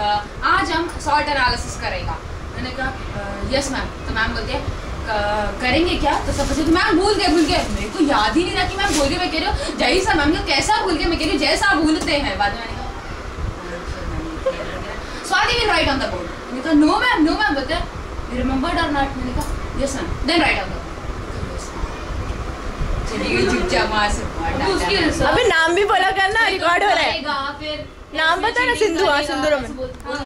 आज हम salt analysis करेगा। मैंने कहा यस मैम तो मैम बोलते हैं करेंगे क्या? तो सब बच्चे मैम भूल गए भूल गए. मेरे को याद ही नहीं रहा कि मैम भूल गए मैं कह रही हूँ जैसा मैम को कैसा भूल गए मैं कह रही हूँ जैसा भूलते हैं. बाद में मैंने कहा Swati will write on the board मैंने कहा नो मैम नो मैम बोलते हैं रिमेंबर्ड और नॉट मैंने कहा yes ma'am then write on the अबे नाम भी बोला करना रिकॉर्ड हो रहा है फिर नाम बता ना सिंधु हाँ सिंधु रमन